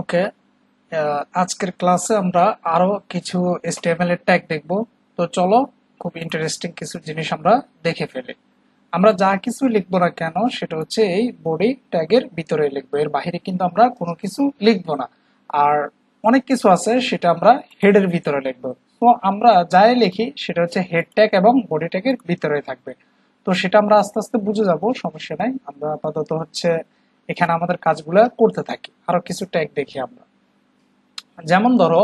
ওকে আজকের ক্লাসে আমরা আরও কিছু HTML এর ট্যাগ দেখব। তো চলো, খুব ইন্টারেস্টিং কিছু জিনিস আমরা দেখে ফেলি। আমরা যা কিছু লিখব না কেন, সেটা হচ্ছে এই বডি ট্যাগের ভিতরে লিখব। এর বাইরে কিন্তু আমরা কোনো কিছু লিখব না। আর অনেক কিছু আছে, সেটা আমরা হেডের ভিতরে লিখব। তো আমরা যাই লিখি, সেটা হচ্ছে হেড ট্যাগ এবং বডি ট্যাগের ভিতরে থাকবে। তো সেটা আমরা আস্তে আস্তে বুঝে যাব, সমস্যা নাই। আমরা আপাতত হচ্ছে এখানে আমাদের কাজগুলো করতে থাকি। আরও কিছু ট্যাগ দেখি আমরা। যেমন ধরো,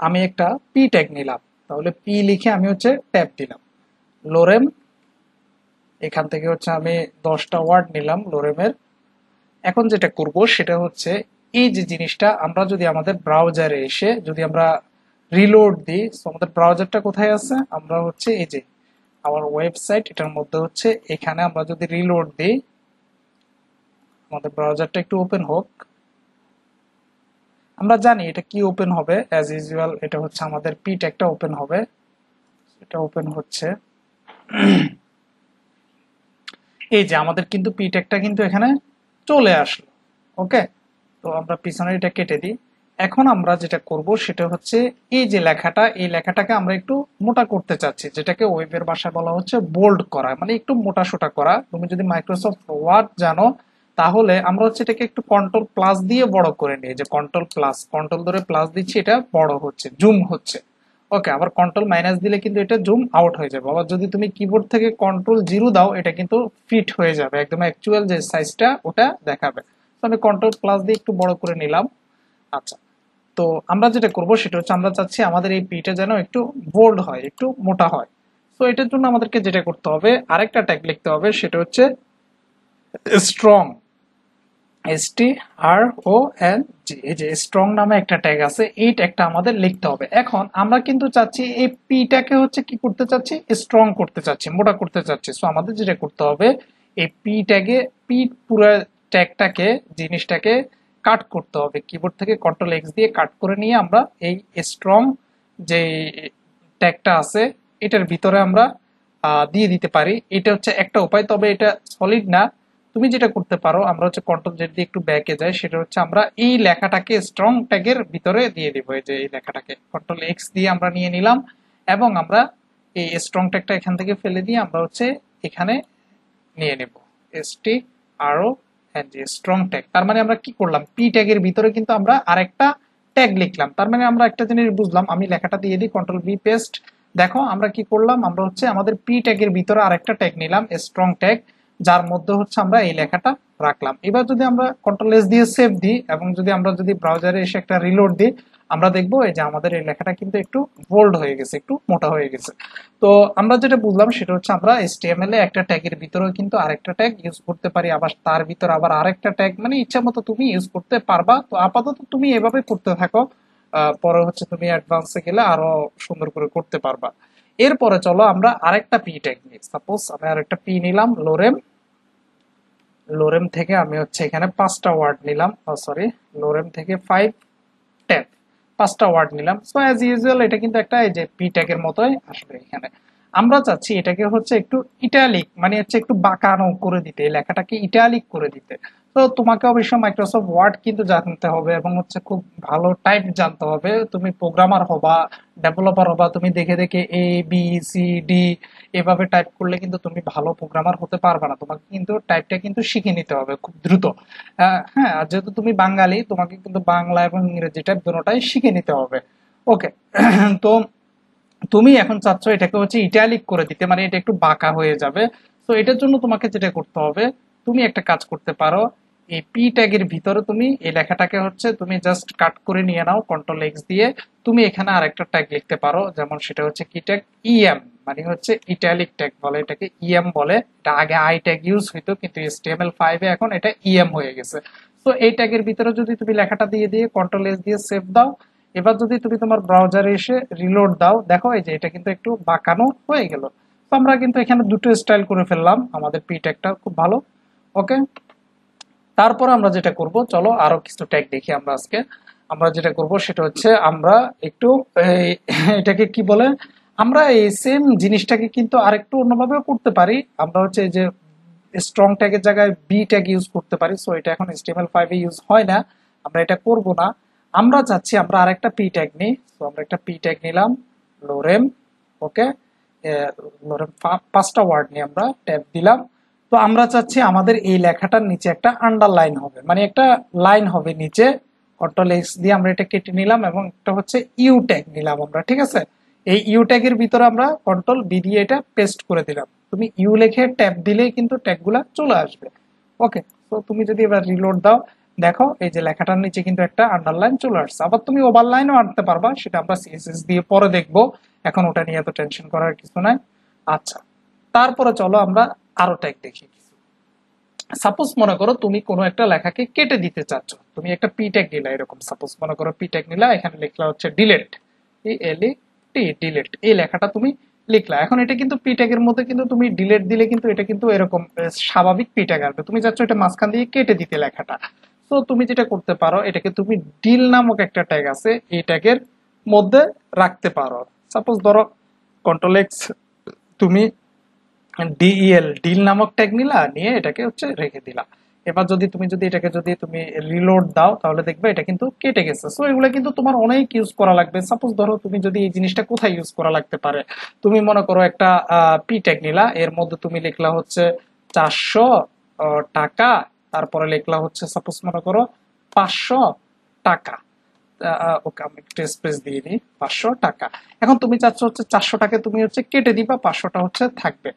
আমি একটা পি ট্যাগ নিলাম। তাহলে পি লিখে আমি হচ্ছে ট্যাব দিলাম। লোরেম এখান থেকে হচ্ছে আমি দশটা ওয়ার্ড নিলাম লোরেমের এখন যেটা করব, সেটা হচ্ছে এই যে জিনিসটা, আমরা যদি আমাদের ব্রাউজারে এসে যদি আমরা রিলোড দিই আমাদের ব্রাউজারটা কোথায় আছে? আমরা হচ্ছে এই যে আমার ওয়েবসাইট এটার মধ্যে হচ্ছে এখানে আমরা যদি রিলোড দিই আমাদের ব্রাউজারটা একটু ওপেন হোক। আমরা জানি এটা কি ওপেন হবে অ্যাজ ইউজুয়াল এটা হচ্ছে আমাদের পিট একটা ওপেন হবে। এটা ওপেন হচ্ছে। এই যে আমাদের কিন্তু পিট একটা কিন্তু এখানে চলে আসলো ওকে তো আমরা পিছনে এটা কেটে দিই। এখন আমরা যেটা করব সেটা হচ্ছে এই যে লেখাটা, এই লেখাটাকে আমরা একটু মোটা করতে চাচ্ছি, যেটাকে ওয়েবের ভাষায় বলা হচ্ছে বোল্ড করা মানে একটু মোটা সোটা করা। তুমি যদি মাইক্রোসফট ওয়ার্ড জানো তাহলে আমরা হচ্ছে এটাকে একটু কন্ট্রোল প্লাস দিয়ে বড় করে নিই। যে কন্ট্রোল প্লাস কন্ট্রোল ধরে প্লাস দিচ্ছি, এটা বড় হচ্ছে জুম হচ্ছে। ওকে আবার কন্ট্রোল মাইনাস দিলে কিন্তু এটা জুম আউট হয়ে যাবে। আবার যদি তুমি কিবোর্ড থেকে কন্ট্রোল জিরো দাও, এটা কিন্তু ফিট হয়ে যাবে। একদম অ্যাকচুয়াল যে সাইজটা ওটা দেখাবে। তো আমি কন্ট্রোল প্লাস দিয়ে একটু বড় করে নিলাম। আচ্ছা তো আমরা যেটা করব, সেটা হচ্ছে আমরা চাচ্ছি আমাদের এই পিটা যেন একটু বোল্ড হয়, একটু মোটা হয়। তো এটার জন্য আমাদেরকে যেটা করতে হবে, আরেকটা ট্যাগ লিখতে হবে, সেটা হচ্ছে strong S T R O N এই যে স্ট্রং নামে একটা ট্যাগ আছে, এই ট্যাগটা আমাদের লিখতে হবে। এখন আমরা কিন্তু চাচ্ছি এই পিটাকে হচ্ছে কি করতে চাচ্ছি? স্ট্রং করতে চাচ্ছি, মোটা করতে চাচ্ছি। সো আমাদের যেটা করতে হবে, এই পি ট্যাগে পি পুরো ট্যাগটাকে জিনিসটাকে কাট করতে হবে। কিবোর্ড থেকে কন্ট্রোল এক্স দিয়ে কাট করে নিয়ে আমরা এই স্ট্রং যে ট্যাগটা আছে, এটার ভিতরে আমরা দিয়ে দিতে পারি। এটা হচ্ছে একটা উপায়, তবে এটা সলিড না। তুমি যেটা করতে পারো, আমরা হচ্ছে কন্ট্রোল জেড দিয়ে একটু ব্যাকে যাই, সেটা হচ্ছে আমরা এই লেখাটাকে স্ট্রং ট্যাগের ভিতরে দিয়ে দিব, এই যে এই লেখাটাকে। কন্ট্রোল এক্স দিয়ে আমরা নিয়ে নিলাম, এবং আমরা এই স্ট্রং ট্যাগটা এখান থেকে ফেলে দিয়ে আমরা হচ্ছে এখানে নিয়ে নেব। এস টি আরও স্ট্রং ট্যাগ তার মানে আমরা কি করলাম? পি ট্যাগের ভিতরে কিন্তু আমরা আরেকটা ট্যাগ লিখলাম। তার মানে আমরা একটা জিনিস বুঝলাম, আমি লেখাটা দিয়ে দিই কন্ট্রোল বি পেস্ট দেখো, আমরা কি করলাম? আমরা হচ্ছে আমাদের পি ট্যাগের ভিতরে আরেকটা ট্যাগ নিলাম স্ট্রং ট্যাগ যার মধ্যে হচ্ছে আমরা এই লেখাটা রাখলাম। এবার যদি আমরা কন্ট্রোল এস দিয়ে সেভ দিই এবং যদি আমরা যদি ব্রাউজারে এসে একটা রিলোড দিই, আমরা দেখব এই যে আমাদের এই লেখাটা কিন্তু একটু বোল্ড হয়ে গেছে, একটু মোটা হয়ে গেছে। তো আমরা যেটা বুঝলাম সেটা হচ্ছে আমরা এসটিএমএল এ একটা ট্যাগের ভিতরেও কিন্তু আরেকটা ট্যাগ ইউজ করতে পারি, আবার তার ভিতরে আবার আরেকটা ট্যাগ মানে ইচ্ছা মতো তুমি ইউজ করতে পারবা। তো আপাতত তুমি এভাবে করতে থাকো পরে হচ্ছে তুমি অ্যাডভান্সে গেলে আরও সুন্দর করে করতে পারবা। এরপরে চলো আমরা আরেকটা পি ট্যাগ নিই। সাপোজ আমি আরেকটা পি নিলাম লোরেম লোরেম থেকে আমি হচ্ছে এখানে পাঁচটা ওয়ার্ড নিলাম। সরি লোরেম থেকে ফাইভ ট্যাপ পাঁচটা ওয়ার্ড নিলাম। সো অ্যাজ ইউজুয়াল এটা কিন্তু একটা এই যে পি ট্যাগের মতোই আসবে এখানে। আমরা চাচ্ছি এটাকে হচ্ছে একটু ইটালিক মানে হচ্ছে একটু বাঁকানো করে দিতে লেখাটাকে ইটালিক করে দিতে। তো তোমাকে অবশ্যই মাইক্রোসফট ওয়ার্ড কিন্তু জানতে হবে এবং হচ্ছে খুব ভালো টাইপ জানতে হবে। তুমি প্রোগ্রামার হবা ডেভেলপার হবা, তুমি দেখে দেখে এ বি সি ডি এভাবে টাইপ করলে কিন্তু তুমি ভালো প্রোগ্রামার হতে পারবে না। তোমাকে কিন্তু টাইপটা কিন্তু শিখে নিতে হবে খুব দ্রুত। হ্যাঁ আর যেহেতু তুমি বাঙালি, তোমাকে কিন্তু বাংলা এবং ইংরেজি টাইপ দুটোটাই শিখে নিতে হবে। ওকে তো তুমি এখন চাচ্ছ এটাকে হচ্ছে ইটালিক করে দিতে মানে এটা একটু বাঁকা হয়ে যাবে। তো এটার জন্য তোমাকে যেটা করতে হবে, তুমি একটা কাজ করতে পারো। এই পি ট্যাগের ভিতরে তুমি এই লেখাটাকে হচ্ছে তুমি জাস্ট কাট করে নিয়ে নাও কন্ট্রোল এক্স দিয়ে। তুমি এখানে আরেকটা ট্যাগ লিখতে পারো, যেমন সেটা হচ্ছে কি ট্যাগ ইএম মানে হচ্ছে ইটালিক ট্যাগ বলে, এটাকে ইএম বলে। এটা আগে আই ট্যাগ ইউজ হইতো, কিন্তু এসটিএমএল ফাইভে এখন এটা ইএম হয়ে গেছে। তো এই ট্যাগের ভিতরে যদি তুমি লেখাটা দিয়ে দিয়ে কন্ট্রোল এস দিয়ে সেভ দাও এবার যদি তুমি তোমার ব্রাউজারে এসে রিলোড দাও, দেখো এই যে এটা কিন্তু একটু বাঁকানো হয়ে গেল। তো আমরা কিন্তু এখানে দুটো স্টাইল করে ফেললাম, আমাদের পি ট্যাগটা খুব ভালো ওকে তারপর আমরা যেটা করব, চলো আরও কিছু ট্যাগ দেখি আমরা আজকে। আমরা যেটা করব সেটা হচ্ছে আমরা একটু এটাকে কি বলে, আমরা এই সেম জিনিসটাকে কিন্তু আরেকটু অন্যভাবেও করতে পারি। আমরা হচ্ছে যে স্ট্রং ট্যাগের জায়গায় বি ট্যাগ ইউজ করতে পারি সো এটা এখন এসটিএমএল ফাইভে ইউজ হয় না, আমরা এটা করব না। আমরা চাচ্ছি আমরা আরেকটা পি ট্যাগ নিই। তো আমরা একটা পি ট্যাগ নিলাম লোরেম ওকে লোরেম পাঁচটা ওয়ার্ড নিয়ে আমরা ট্যাব দিলাম। তো আমরা চাচ্ছি আমাদের এই লেখাটার নিচে একটা আন্ডারলাইন হবে। মানে একটা লাইন হবে নিচে কন্ট্রোল এক্স দিয়ে আমরা এটা কেটে নিলাম এবং একটা হচ্ছে ইউ ট্যাগ নিলাম আমরা, ঠিক আছে? এই ইউ ট্যাগের ভিতরে আমরা কন্ট্রোল বি দিয়ে এটা পেস্ট করে দিলাম। তুমি ইউ লেখে ট্যাব দিলেই কিন্তু ট্যাগগুলা চলে আসবে। ওকে তো তুমি যদি এবার রিলোড দাও দেখো, এই যে লেখাটার নিচে কিন্তু একটা আন্ডারলাইন চলে আসছে। আবার তুমি ওভারলাইনও আনতে পারবা, সেটা আমরা সিএসএস দিয়ে পরে দেখব। এখন ওটা নিয়ে এত টেনশন করার কিছু নাই। আচ্ছা তারপরে চলো আমরা আরও ট্যাগ দেখি। সাপোজ মনে করো তুমি কোনো একটা লেখাকে কেটে দিতে চাচ্ছ। তুমি একটা পি ট্যাগ নিলা এরকম। সাপোজ মনে করো পি ট্যাগ নিলা, এখানে লিখলা হচ্ছে ডিলেট এই এল টি ডিলেট এই লেখাটা তুমি লিখলা। এখন এটা কিন্তু পি ট্যাগের মধ্যে কিন্তু তুমি ডিলেট দিলে কিন্তু এটা কিন্তু এরকম স্বাভাবিক পি ট্যাগ আসবে। তুমি চাচ্ছ এটা মাঝখান দিয়ে কেটে দিতে লেখাটা। তো তুমি যেটা করতে পারো, এটাকে তুমি ডিল নামক একটা ট্যাগ আছে, এই ট্যাগের মধ্যে রাখতে পারো। সাপোজ ধরো কন্ট্রোল এক্স তুমি ডিইএল ডিল নামক ট্যাগ নিলা, নিয়ে এটাকে হচ্ছে রেখে দিলা। এবার যদি তুমি যদি এটাকে যদি তুমি রিলোড দাও, তাহলে দেখবে এটা কিন্তু কেটে গেছে। সো এগুলো কিন্তু তোমার অনেক ইউজ করা লাগবে। সাপোজ ধরো, তুমি যদি এই জিনিসটা কোথায় ইউজ করা লাগতে পারে? তুমি মনে করো একটা পি ট্যাগ নিলা, এর মধ্যে তুমি লিখলা হচ্ছে চারশো টাকা তারপরে লিখলা হচ্ছে সাপোজ মনে করো পাঁচশো টাকা। ওকে, আমি একটু স্পেস দিয়ে দিই। পাঁচশো টাকা। এখন তুমি চাচ্ছ হচ্ছে চারশো টাকা তুমি হচ্ছে কেটে দিবা, পাঁচশোটা হচ্ছে থাকবে।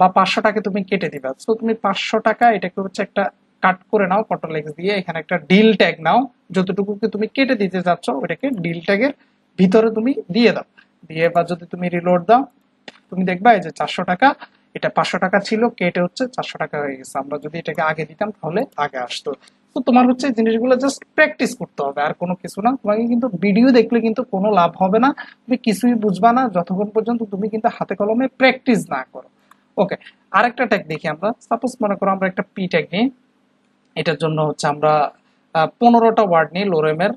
বা পাঁচশো টাকা তুমি কেটে দিবা। তো তুমি পাঁচশো টাকা এটাকে হচ্ছে একটা কাট করে নাও কন্ট্রোল এক্স দিয়ে, এখানে একটা ডিল ট্যাগ নাও। যতটুকুকে তুমি কেটে দিতে চাচ্ছ ওটাকে ডিল ট্যাগের ভিতরে তুমি দিয়ে দাও। দিয়ে বা যদি তুমি রিলোড দাও, তুমি দেখবা এই যে চারশো টাকা এটা পাঁচশো টাকা ছিল, কেটে হচ্ছে চারশো টাকা হয়ে গেছে। আমরা যদি এটাকে আগে দিতাম, তাহলে আগে আসতো। তো তোমার হচ্ছে জিনিসগুলো জাস্ট প্র্যাকটিস করতে হবে, আর কোনো কিছু না। তোমাকে কিন্তু ভিডিও দেখলে কিন্তু কোনো লাভ হবে না। তুমি কিছুই বুঝবা না, যতক্ষণ পর্যন্ত তুমি কিন্তু হাতে কলমে প্র্যাকটিস না করো। ওকে আরেকটা ট্যাগ দেখি আমরা। সাপোজ মনে করো আমরা একটা পি ট্যাগ নিই। এটার জন্য হচ্ছে আমরা পনেরোটা ওয়ার্ড নিই লোরেমের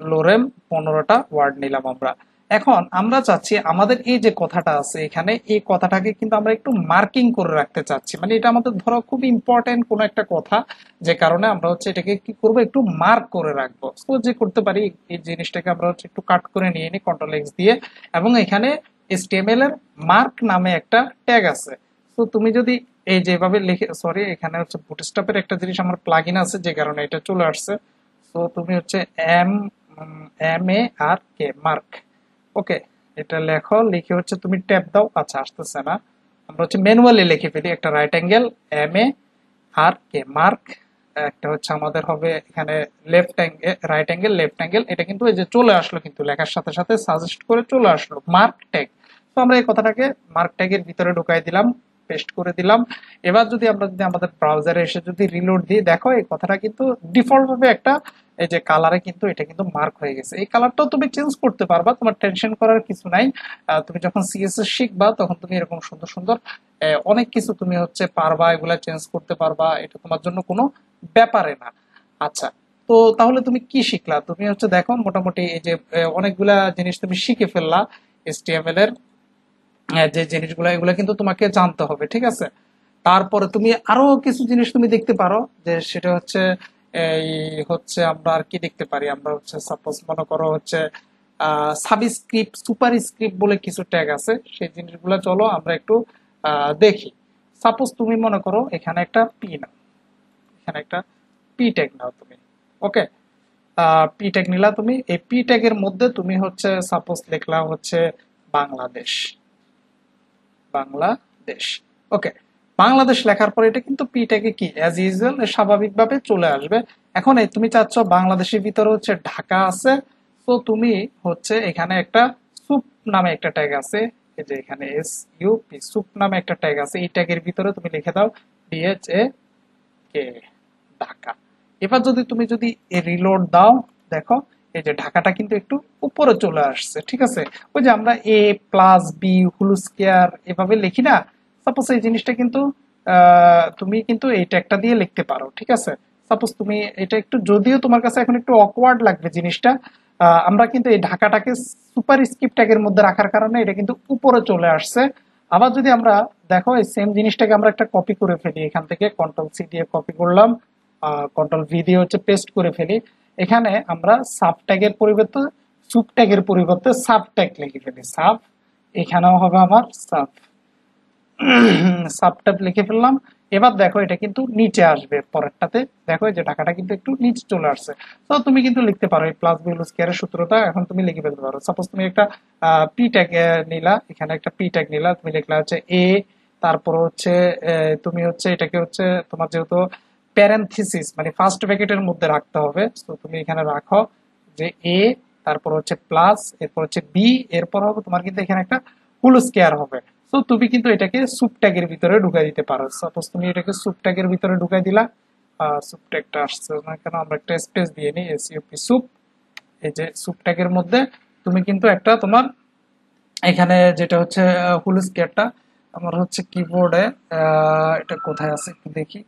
লোরেম পনেরোটা ওয়ার্ড নিলাম আমরা। এখন আমরা চাচ্ছি আমাদের এই যে কথাটা আছে এখানে, এই কথাটাকে কিন্তু আমরা একটু মার্কিং করে রাখতে চাচ্ছি। মানে এটা আমাদের ধরো খুব ইম্পর্টেন্ট কোনো একটা কথা, যে কারণে আমরা হচ্ছে এটাকে কি করব, একটু মার্ক করে রাখব। তো যে করতে পারি, এই জিনিসটাকে আমরা হচ্ছে একটু কাট করে নিয়ে নিই কন্ট্রোল এক্স দিয়ে। এবং এখানে এসটিএমএল এর মার্ক নামে একটা ট্যাগ আছে। তো তুমি যদি এই যেভাবে লিখে সরি এখানে হচ্ছে বুটস্টপের একটা জিনিস আমার প্লাগ আছে, যে কারণে এটা চলে আসছে। তো তুমি হচ্ছে M M A R K mark okay এটা লেখো, লিখে হচ্ছে তুমি ট্যাপ দাও। আচ্ছা আসতেছে না। আমরা হচ্ছে ম্যানুয়ালি লিখে ফেলি একটা right angle M A R K mark একটা হচ্ছে আমাদের হবে এখানে left angle right angle left angle এটা কিন্তু এই যে চলে আসলো কিন্তু, লেখার সাথে সাথে সাজেস্ট করে চলে আসলো মার্ক ট্যাগ তো আমরা এই কথাটাকে মার্ক ট্যাগের ভিতরে ঢুকাই দিলাম পেস্ট করে দিলাম। এবার যদি আমরা যদি আমাদের ব্রাউজারে এসে যদি রিলোড দিই, দেখো এই কথাটা কিন্তু ডিফল্ট ভাবে একটা এই যে কালারে কিন্তু এটা কিন্তু মার্ক হয়ে গেছে। এই কালারটাও তুমি চেঞ্জ করতে পারবা, তোমার টেনশন করার কিছু নাই। তুমি যখন সিএসএস শিখবা, তখন তুমি এরকম সুন্দর সুন্দর অনেক কিছু তুমি হচ্ছে পারবা, এগুলা চেঞ্জ করতে পারবা। এটা তোমার জন্য কোনো ব্যাপারে না। আচ্ছা তো তাহলে তুমি কি শিখলা? তুমি হচ্ছে দেখো, মোটামুটি এই যে অনেকগুলা জিনিস তুমি শিখে ফেললা এসটিএমএল এর। যে জিনিসগুলো, এগুলো কিন্তু তোমাকে জানতে হবে, ঠিক আছে? তারপরে তুমি আরও কিছু জিনিস তুমি দেখতে পারো, যে সেটা হচ্ছে এই হচ্ছে আমরা আর কি দেখতে পারি? আমরা হচ্ছে সাপোজ মনে করো হচ্ছে সাবস্ক্রিপ্ট সুপার স্ক্রিপ্ট বলে কিছু ট্যাগ আছে, সেই জিনিসগুলো চলো আমরা একটু দেখি। সাপোজ তুমি মনে করো এখানে একটা পি নাও। এখানে একটা পি ট্যাগ নাও তুমি। ওকে পি ট্যাগ নিলা তুমি। এই পি ট্যাগের মধ্যে তুমি হচ্ছে সাপোজ লিখলা হচ্ছে বাংলাদেশ। বাংলাদেশ। ওকে বাংলাদেশ লেখার পর এটা কিন্তু পিটাকে কি? অ্যাজ ইউজুয়াল স্বাভাবিকভাবে চলে আসবে। এখন তুমি চাচ্ছ বাংলাদেশের ভিতরে হচ্ছে ঢাকা আছে, তো তুমি হচ্ছে এখানে একটা সুপ নামে একটা ট্যাগ আছে। এই যে এখানে এস ইউ পি সুপ নামে একটা ট্যাগ আছে। এই ট্যাগের ভিতরে তুমি লিখে দাও ডিএচ এ কে ঢাকা। এবার যদি তুমি যদি রিলোড দাও, দেখো, এই যে ঢাকাটা কিন্তু একটু উপরে চলে আসছে, ঠিক আছে? ওই যে আমরা এ প্লাস বি হুলুস্কেয়ার এভাবে লিখি না সাপোজ এই জিনিসটা কিন্তু তুমি কিন্তু এই ট্যাগটা দিয়ে লিখতে পারো, ঠিক আছে? সাপোজ তুমি এটা একটু, যদিও তোমার কাছে এখন একটু অকওয়ার্ড লাগবে জিনিসটা আমরা কিন্তু এই ঢাকাটাকে সুপার স্ক্রিপ্ট ট্যাগের মধ্যে রাখার কারণে এটা কিন্তু উপরে চলে আসছে। আবার যদি আমরা, দেখো, এই সেম জিনিসটাকে আমরা একটা কপি করে ফেলি, এখান থেকে কন্ট্রোল সি দিয়ে কপি করলাম কন্ট্রোল ভি দিয়ে হচ্ছে পেস্ট করে ফেলি। এখানে আমরা সাব ট্যাগের পরিবর্তে সুপ ট্যাগের পরিবর্তে সাব ট্যাগ লিখে ফেলি সাব এখানেও হবে আমার সাব সাব লিখে ফেললাম। এবার দেখো এটা কিন্তু নিচে আসবে পরেরটাতে। দেখো যে টাকাটা কিন্তু একটু নিচে চলে আসছে। তো তুমি কিন্তু লিখতে পারো এই প্লাস বিল স্কোয়ারের সূত্রটা, এখন তুমি লিখে ফেলতে পারো। সাপোজ তুমি একটা পি ট্যাগ নিলা, এখানে একটা পি ট্যাগ নিলা, তুমি লিখলা হচ্ছে এ তারপর হচ্ছে তুমি হচ্ছে এটাকে হচ্ছে তোমার যেহেতু প্যারেন্থিসিস মানে ফার্স্ট ব্র্যাকেটের মধ্যে রাখতে হবে। তো তুমি এখানে রাখো যে এ তারপর হচ্ছে প্লাস এরপর হচ্ছে বি এরপর হবে তোমার কিন্তু এখানে একটা ফুল স্কেয়ার হবে। তো তুমি কিন্তু এটাকে সুপ ট্যাগের ভিতরে ঢুকাই দিতে পারো। সাপোজ তুমি এটাকে সুপ ট্যাগের ভিতরে ঢুকাই দিলা সুপ ট্যাগটা আসছে না কেন, আমরা একটা স্পেস দিয়ে নিই এসইউপি সুপ এই যে সুপ ট্যাগের মধ্যে তুমি কিন্তু একটা তোমার, এখানে যেটা হচ্ছে ফুল স্কেয়ারটা আমার হচ্ছে কিবোর্ডে এটা কোথায় আছে একটু দেখি।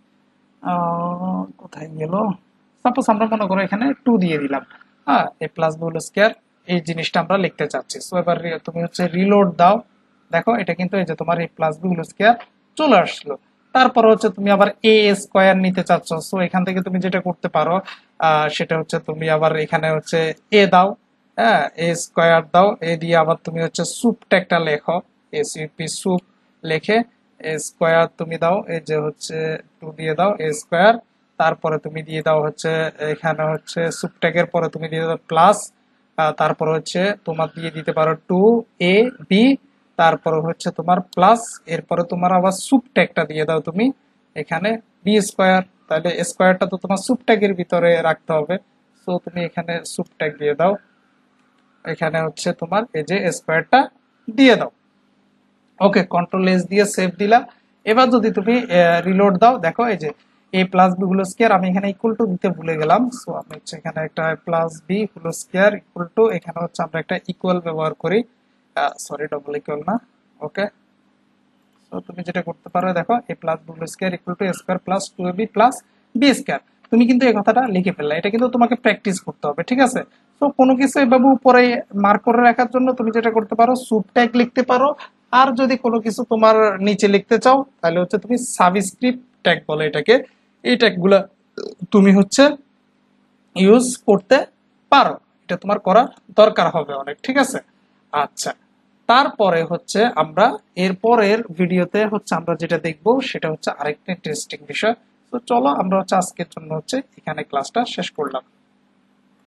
কোথায় গেল? সাপোজ আমরা মনে করো এখানে টু দিয়ে দিলাম। হ্যাঁ এ প্লাস বুল স্কোয়ার এই জিনিসটা আমরা লিখতে চাচ্ছি। সো এবার তুমি হচ্ছে রিলোড দাও। দেখো, এটা কিন্তু এই যে তোমার এই প্লাস বুল স্কোয়ার চলে আসলো। তারপর হচ্ছে তুমি আবার এ স্কোয়ার নিতে চাচ্ছ। সো এখান থেকে তুমি যেটা করতে পারো সেটা হচ্ছে তুমি আবার এখানে হচ্ছে এ দাও হ্যাঁ এ স্কোয়ার দাও। এ দিয়ে আবার তুমি হচ্ছে সুপ ট্যাগটা লেখো এসইউপি সুপ লেখে এ স্কোয়ার তুমি দাও, এই যে হচ্ছে টু দিয়ে দাও এ স্কোয়ার তারপরে তুমি দিয়ে দাও হচ্ছে, এখানে হচ্ছে সুপটেকের পরে তুমি দিয়ে দাও প্লাস তারপরে হচ্ছে তোমার দিয়ে দিতে পারো টু এ বি তারপরে হচ্ছে তোমার প্লাস এরপরে তোমার আবার সুপটেকটা দিয়ে দাও তুমি। এখানে বি স্কোয়ার তাহলে স্কোয়ারটা তো তোমার সুপটেকের ভিতরে রাখতে হবে। সো তুমি এখানে সুপটেক দিয়ে দাও। এখানে হচ্ছে তোমার এই যে স্কোয়ারটা দিয়ে দাও। ওকে কন্ট্রোল এস দিয়ে সেভ দিলা এবার যদি তুমি রিলোড দাও, দেখো এই যে এ প্লাস বি হলো স্কোয়ার আমি এখানে ইকুয়াল টু দিতে ভুলে গেলাম। সো আমি হচ্ছে এখানে একটা প্লাস বি হলো স্কোয়ার ইকুয়াল টু এখানে হচ্ছে আমরা একটা ইকুয়াল ব্যবহার করি। সরি ডবল ইকুয়াল না। ওকে তো তুমি যেটা করতে পারো, দেখো এ প্লাস হলো square equal to A square plus two A B plus B square তুমি কিন্তু এই কথাটা লিখে ফেললে। এটা কিন্তু তোমাকে প্র্যাকটিস করতে হবে, ঠিক আছে? তো কোনো কিছু এভাবে উপরে মার্ক করে রাখার জন্য তুমি যেটা করতে পারো সুপ ট্যাগ লিখতে পারো। আর যদি কোনো কিছু তোমার নিচে লিখতে চাও, তাহলে হচ্ছে তুমি সাবস্ক্রিপ্ট ট্যাগ বলে এটাকে। এই ট্যাগগুলা তুমি হচ্ছে ইউজ করতে পারো। এটা তোমার করার দরকার হবে অনেক, ঠিক আছে? আচ্ছা। তারপরে হচ্ছে আমরা এরপরের ভিডিওতে হচ্ছে আমরা যেটা দেখব সেটা হচ্ছে আরেকটা ইন্টারেস্টিং বিষয়। তো চলো আমরা হচ্ছে আজকের জন্য হচ্ছে এখানে ক্লাসটা শেষ করলাম।